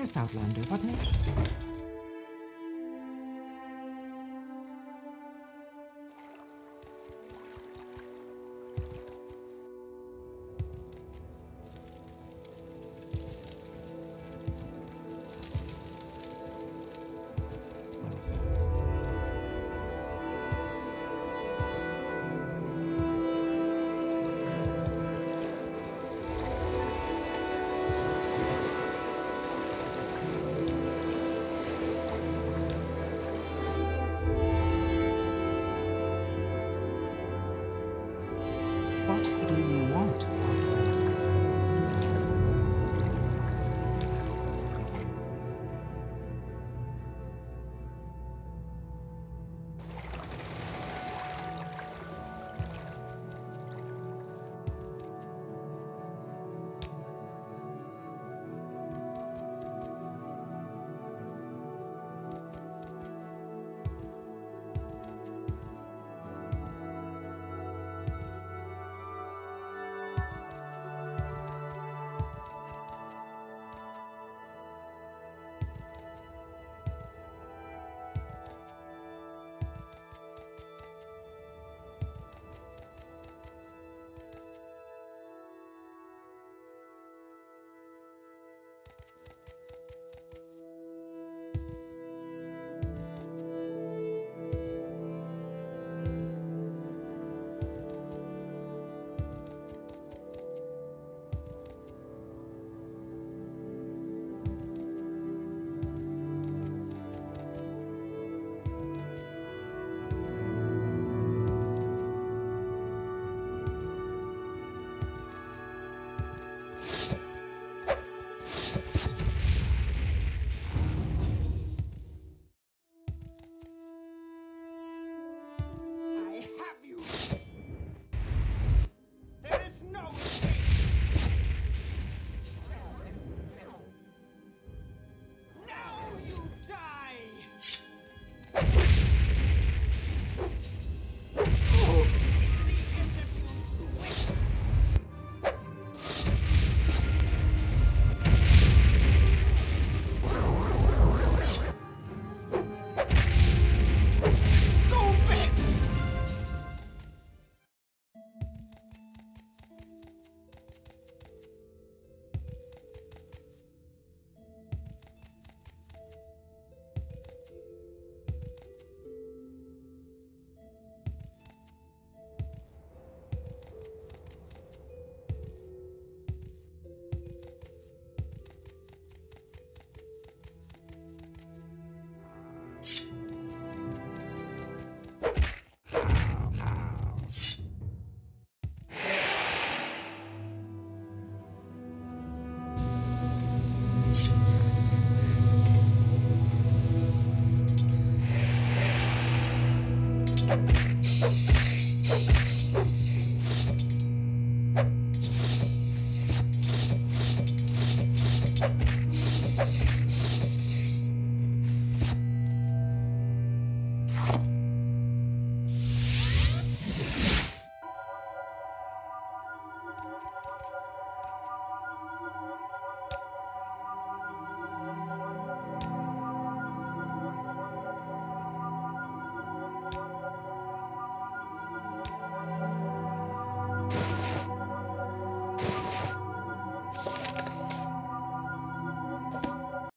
Yes, Outlander, what may... thank you.